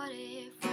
What if,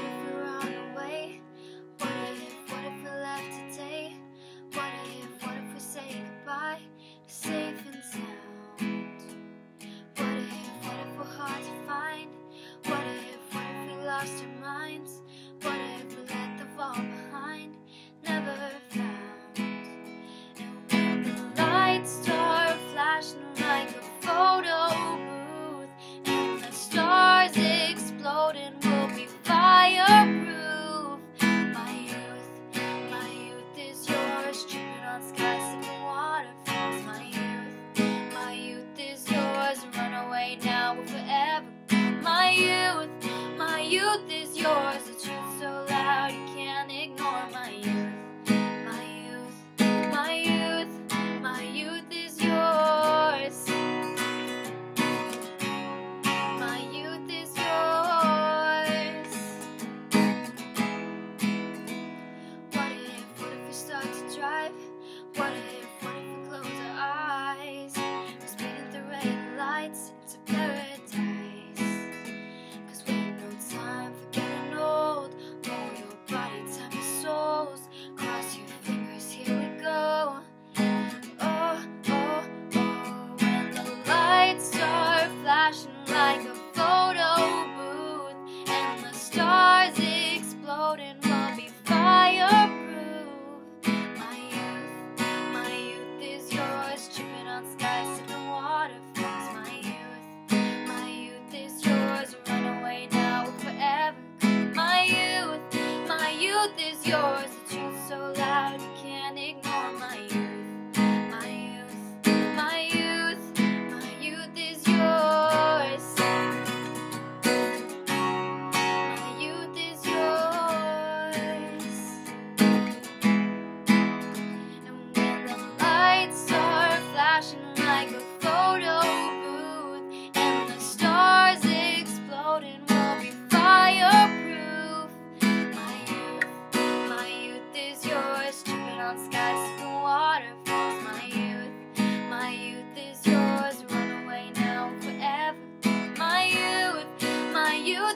yours, the truth so loud you can't ignore. My youth, my youth, my youth, my youth is yours. My youth is yours. What if, what if we start to drive? What if, what if we close our eyes? We're speeding through red lights yours,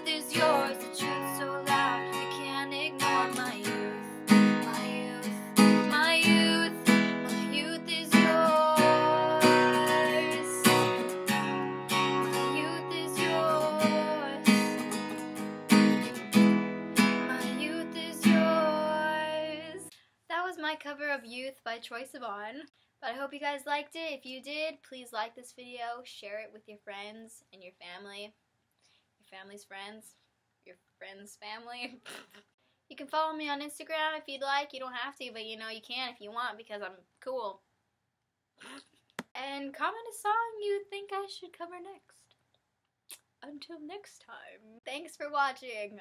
youth is yours, the truth so loud you can't ignore. My youth, my youth, my youth, my youth is yours. My youth is yours. My youth is yours. That was my cover of Youth by Troye Sivan. But I hope you guys liked it. If you did, please like this video, share it with your friends and your family, family's friends, your friends' family. you can follow me on Instagram if you'd like. You don't have to, but you know you can if you want because I'm cool. And comment a song you think I should cover next. Until next time. Thanks for watching.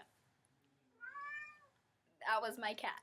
That was my cat.